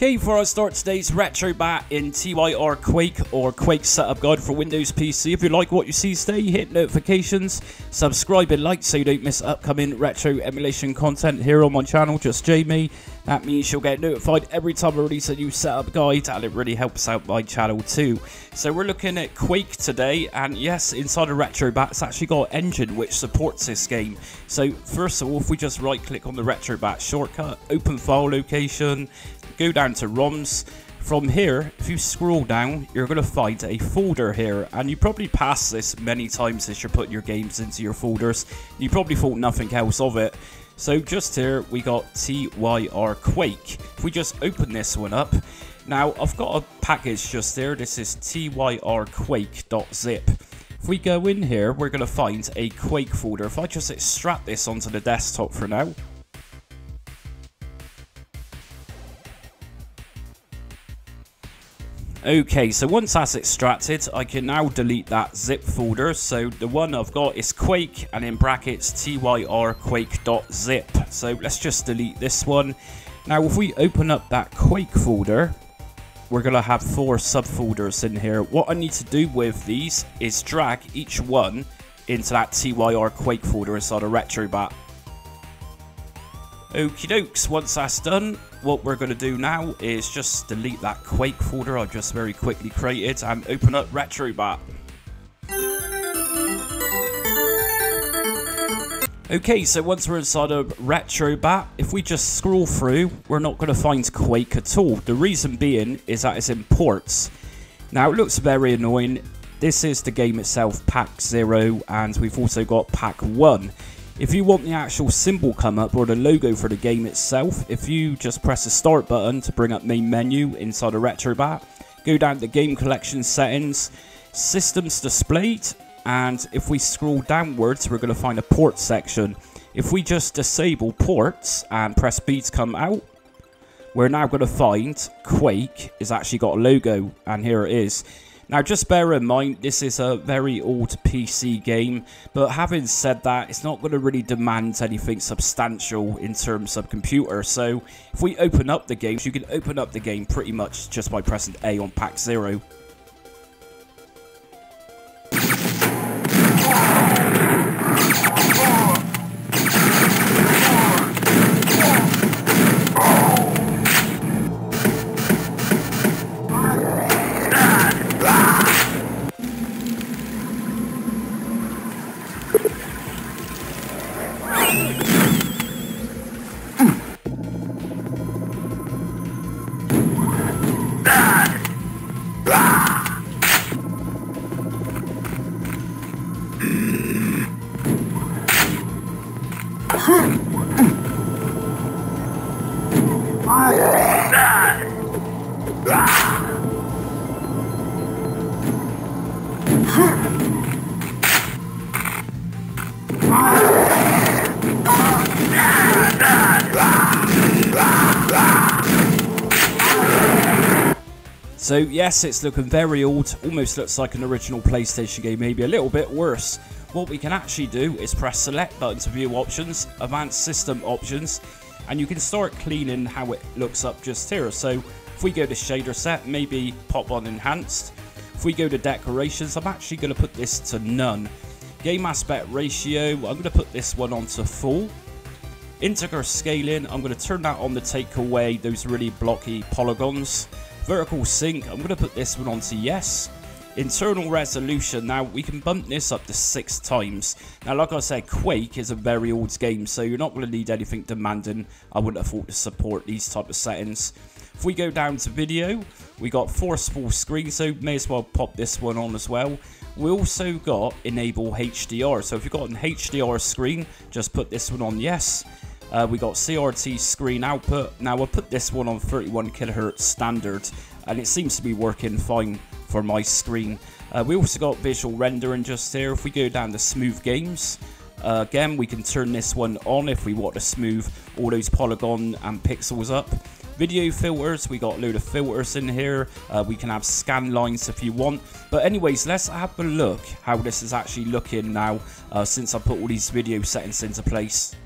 Okay, before I start today's Retrobat in TYR Quake or Quake setup guide for Windows PC, if you like what you see today, hit notifications, subscribe and like so you don't miss upcoming retro emulation content here on my channel, just Jamie. That means you'll get notified every time I release a new setup guide and it really helps out my channel too. So we're looking at Quake today and yes, inside a Retrobat it's actually got an engine which supports this game. So first of all, if we just right click on the Retrobat shortcut, open file location, go down to ROMs. From here, if you scroll down, you're going to find a folder here, and you probably passed this many times as you're putting your games into your folders. You probably thought nothing else of it. So just here, we got TYR Quake. If we just open this one up, now I've got a package just there. This is tyrquake.zip. If we go in here, we're going to find a Quake folder. If I just extract this onto the desktop for now, Okay, so once that's extracted, I can now delete that zip folder. So the one I've got is Quake and in brackets tyrquake.zip. So let's just delete this one. Now if we open up that Quake folder, we're going to have four subfolders in here. What I need to do with these is drag each one into that TYR Quake folder inside a RetroBat. Okie dokes, once that's done, what we're going to do now is just delete that Quake folder I just very quickly created and open up RetroBat. Okay, so once we're inside of RetroBat, if we just scroll through, we're not going to find Quake at all. The reason being is that it's in ports. Now, it looks very annoying. This is the game itself, Pack 0, and we've also got Pack 1. If you want the actual symbol come up or the logo for the game itself, if you just press the start button to bring up main menu inside a RetroBat, go down to game collection settings, systems displayed, and if we scroll downwards, we're going to find a port section. If we just disable ports and press B to come out, we're now going to find Quake is actually got a logo, and here it is. Now, just bear in mind, this is a very old PC game, but having said that, it's not going to really demand anything substantial in terms of computer. So, if we open up the game, you can open up the game pretty much just by pressing A on Pack 0. Ah! So yes, it's looking very old, almost looks like an original PlayStation game, maybe a little bit worse. What we can actually do is press select button to view options, advanced system options, and you can start cleaning how it looks up just here. So if we go to shader set, maybe pop on enhanced. If we go to decorations, I'm actually going to put this to none. Game aspect ratio, I'm going to put this one on to full. Integer scaling, I'm going to turn that on to take away those really blocky polygons. Vertical sync, I'm going to put this one onto yes. Internal resolution, now we can bump this up to six times. Now like I said, Quake is a very old game, so you're not going to need anything demanding. I wouldn't have thought to support these type of settings. If we go down to video, we got force full screen, so may as well pop this one on as well. We also got enable HDR, so if you've got an HDR screen, just put this one on yes. Uh, we got CRT screen output. Now I'll put this one on 31 kilohertz standard, and it seems to be working fine for my screen. Uh, we also got visual rendering just here. If we go down to smooth games, uh, again we can turn this one on if we want to smooth all those polygon and pixels up. Video filters, we got a load of filters in here. Uh, we can have scan lines if you want. But anyways, let's have a look how this is actually looking now uh, since I put all these video settings into place.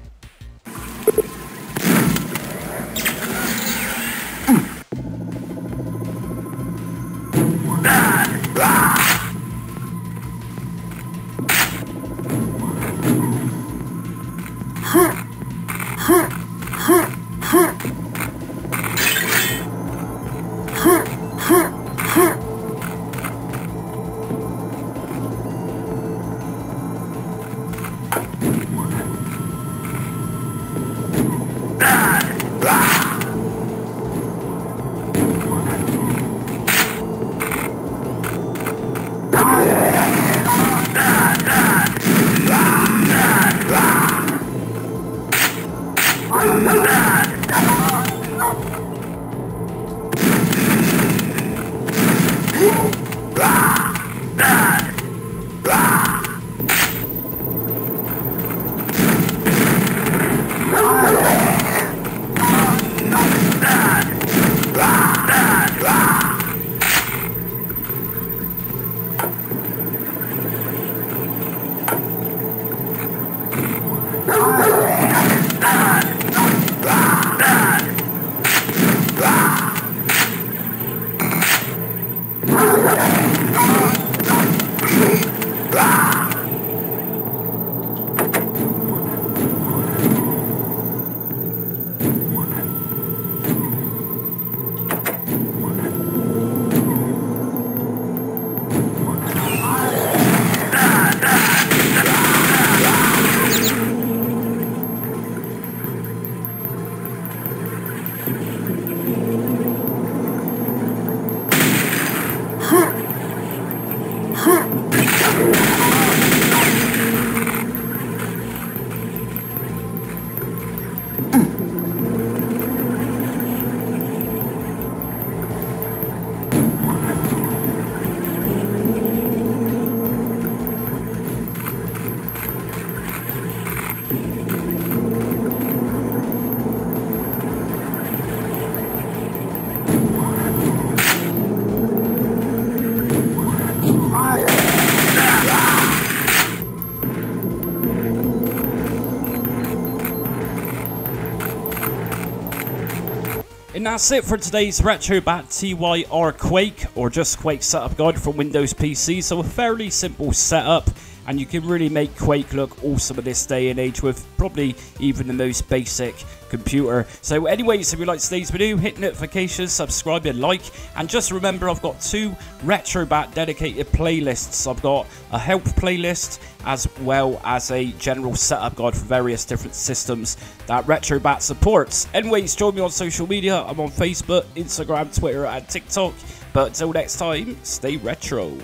And that's it for today's Retrobat TYR Quake, or just Quake setup guide for Windows PC. So a fairly simple setup, and you can really make Quake look awesome in this day and age with probably even the most basic computer. So anyways, if you like today's video, hit notifications, subscribe and like, and just remember I've got two Retrobat dedicated playlists. I've got a help playlist as well as a general setup guide for various different systems that Retrobat supports. Anyways, join me on social media. I'm on Facebook, Instagram, Twitter, and TikTok. But until next time, stay retro.